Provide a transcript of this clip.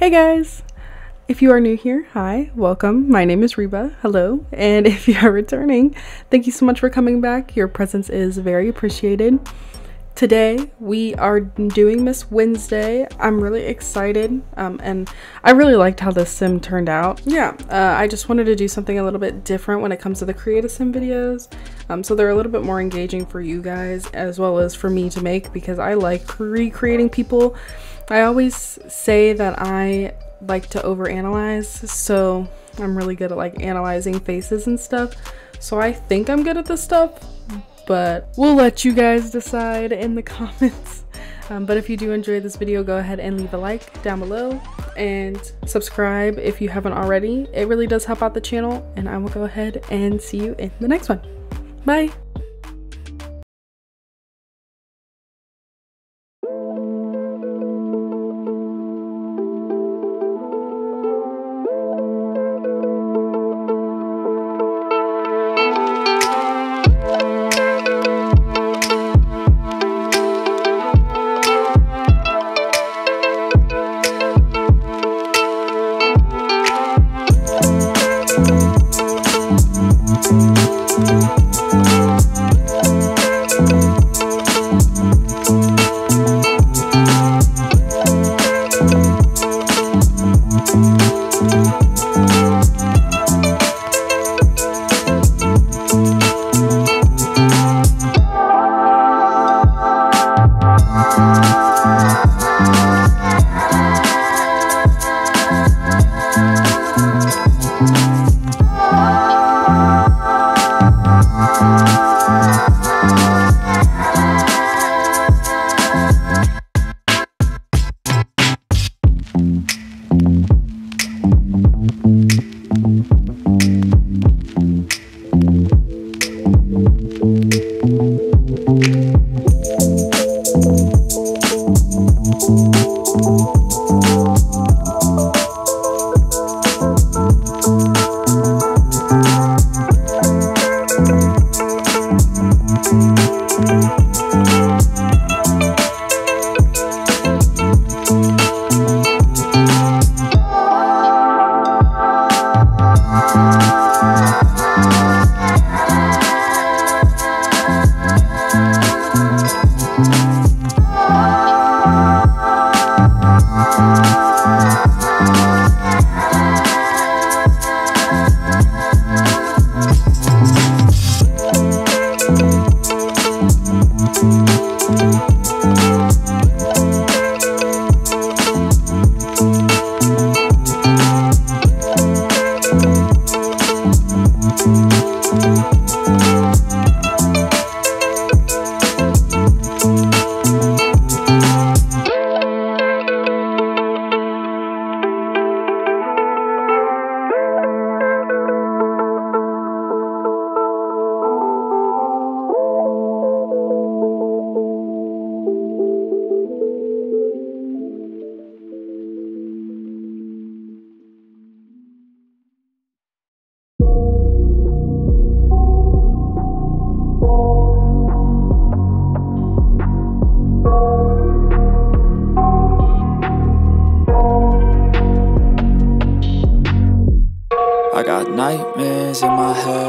Hey guys! If you are new here, hi, welcome. My name is Reba. Hello. And if you are returning, thank you so much for coming back. Your presence is very appreciated. Today we are doing Miss Wednesday. I'm really excited um, and I really liked how this sim turned out. Yeah, uh, I just wanted to do something a little bit different when it comes to the Create a Sim videos. Um, so they're a little bit more engaging for you guys as well as for me to make because I like recreating people. I always say that I like to overanalyze, so I'm really good at like analyzing faces and stuff. So I think I'm good at this stuff, but we'll let you guys decide in the comments. Um, but if you do enjoy this video, go ahead and leave a like down below and subscribe if you haven't already. It really does help out the channel and I will go ahead and see you in the next one. Bye! I